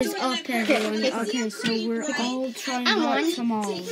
is up, everyone. Okay, so we're all trying I out won. some all. Take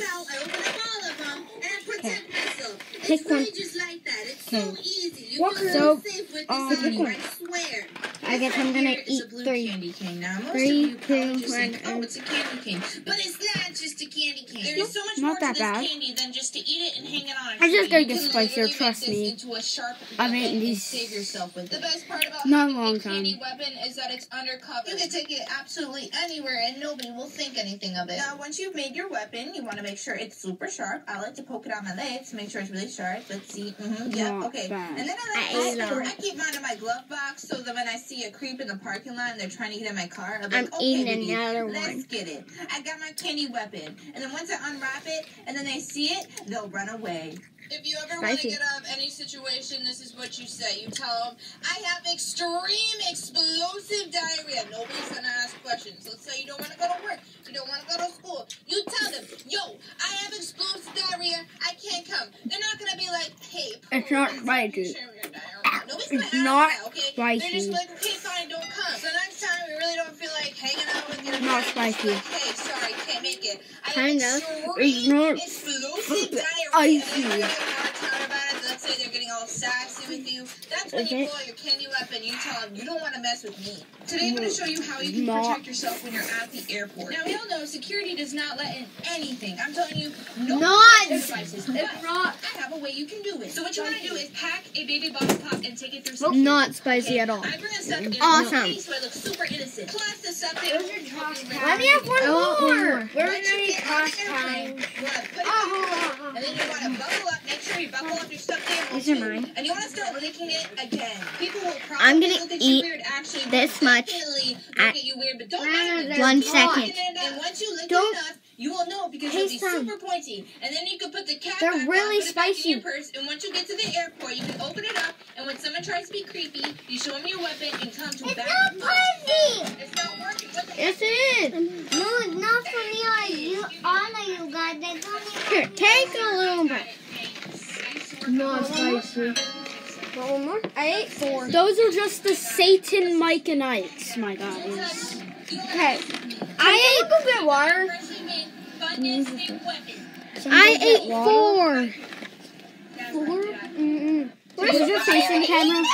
it out, I open up all of them, and I protect myself. It's Pick one. just like that. It's Okay. so easy. You Walker. So, safe with um, this pick one. I swear. I guess I'm gonna eat three. candy cane. Now, most Three, of you two, just one, think, oh, it's a candy cane. But it's not just a candy cane. There is so much Not more that to bad. this candy than just to eat it and hang it on a I'm just tree. gonna get can spicier, trust me. into a sharp I've weapon eaten these save yourself with The best part about Not a long a candy weapon is that it's undercover. You can take it absolutely anywhere and nobody will think anything of it. Now, once you've made your weapon, you want to make sure it's super sharp. I like to poke it on my legs to make sure it's really sharp. Let's see. Mm-hmm. Yeah, okay. bad. And then I like I to ate. I keep mine in my glove box so that when I see a creep in the parking lot and they're trying to get in my car, I'm like, I'm okay, eating baby, another let's one. get it. I got my candy weapon. And then once I unwrap it and then they see it, they'll run away. If you ever want to get out of any situation, this is what you say. You tell them, I have extreme explosive diarrhea. Nobody's going to ask questions. Let's say you don't want to go to work. You don't want to go to school. You tell them, Like, hey, sorry, can't make it. I have Kind of. It's not explosive diarrhea. spicy. And then you're gonna hard time about it. Let's say they're getting all sassy with you. That's when you Okay. pull out your candy weapon. You tell them you don't want to mess with me. Today I'm going to show you how you can Not- protect yourself when you're at the airport. Now we all know security does not let in anything. I'm telling you, no Not- devices. But not- I have a way you can do it. So what you want to do is pack a baby bottle pop and take it through security. Not spicy at all. I bring a stuff in Awesome. my so I look super innocent. Plus the stuff they Those are trash Let me have one I want one more. more. We're Once you gonna get cross on the airplane, time. you want to it Oh, and then you want to buckle up. Make sure you buckle up your stuffed animal These are mine. And you want to start licking it again. People will probably I'm gonna look at eat you weird. Actually, this much definitely look at at you weird, but don't one mind them. One Just second. lick it And once you lick Don't- it enough, you will know because Taste it'll be them. super pointy. And then you can put the cap They're back on, really put it back in spicy. your purse. And once you get to the airport, you can open it up. And when someone tries to be creepy, you show them your weapon and tell them to back up. spicy. It's not working. What the heck? Yes, it is. No, it's not for me or you. All of you guys. It's only Here, take a little bit. not spicy. Want one more? I ate four. Those are just the Satan Mike and Ikes, my guys. Okay. I ate a bit of water. Freshly made fun instinct weapon. I ate four. Four? Mm-mm. Where's your facing camera?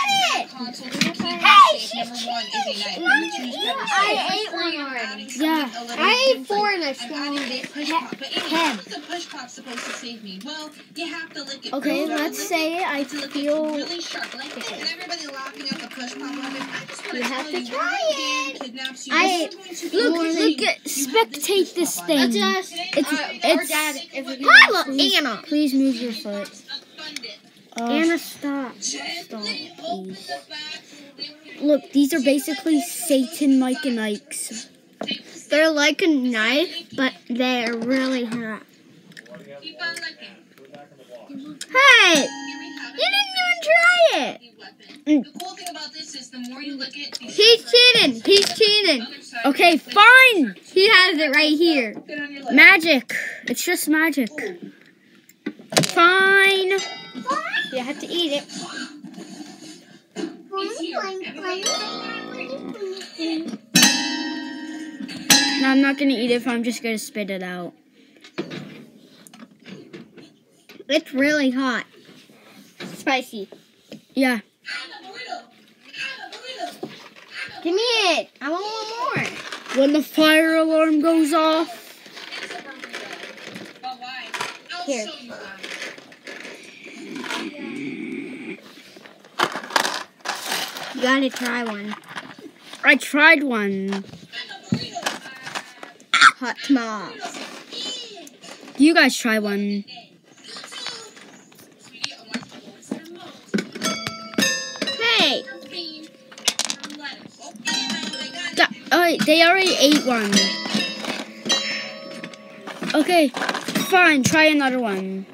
Number one is a knife. Number two is pepper spray. I ate one already. Yeah. something a little I ate four and I swallowed it. a push pop. But anyway, Ten. what's the push pop supposed to save me? Well, you have to lick it. Okay, let's say I until it gets feel really sharp like this. And everybody laughing at the push pop of it. I just want You have to try it. a gang kidnaps you, I ate- is going to be Look, look at You have this spectate this thing. It's Uh, it's. Dad, if we Hi, can Anna. Please move your foot. Abundant. Uh, Anna, stop. Gently open please. the back, lift your Look, these are basically Satan Mike and Ikes. They're like a knife, but they're really hot. Keep on licking. Hey, Here we have you didn't even try it. weapon. The cool thing about this is the more you lick it, the He's sharper it cheating. He's cheating. Okay, fine. He has it right here. Put it on your leg. Magic. It's just magic. Fine. You have to eat it. He's No, I'm not gonna eat it if I'm just gonna spit it out. It's really hot. Spicy. Yeah. Have a burrito. Have a burrito. Give me it. I want one more. When the fire alarm goes off. It's a burrito. But why? I'll Here. show you why. You gotta try one. I tried one. Have a burrito. Hot tamales. You guys try one. Sweetie, I want you to open some Hey, bean and lettuce. Okay, now I got Da- oh, they already ate one. Okay, fine. Try another one.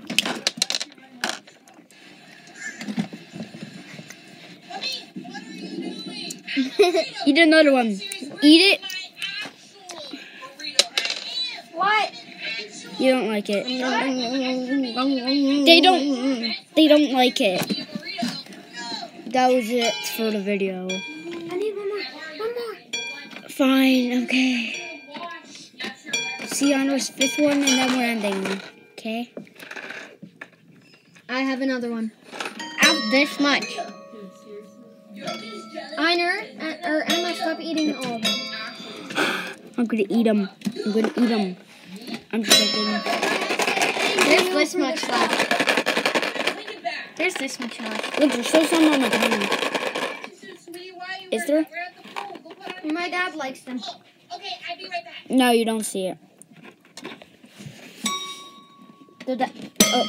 Mommy, what are you doing? Eat another one. Eat it. my actual burrito. I am. what? You don't like it. They don't. They don't like it. Be a burrito. No. That was it for the video. I need one more. One more. fine. Okay. See you on our fifth one, and then we're ending. Okay. I have another one. Out this much. Einer, uh, or Emma, stop eating all of them. I'm gonna eat them. I'm gonna eat them. I'm joking. There's this much left. There's this much left. Look, there's still some on my tongue. Is there? My dad likes them. Okay, I'll be right back. No, you don't see it. The da- Oh,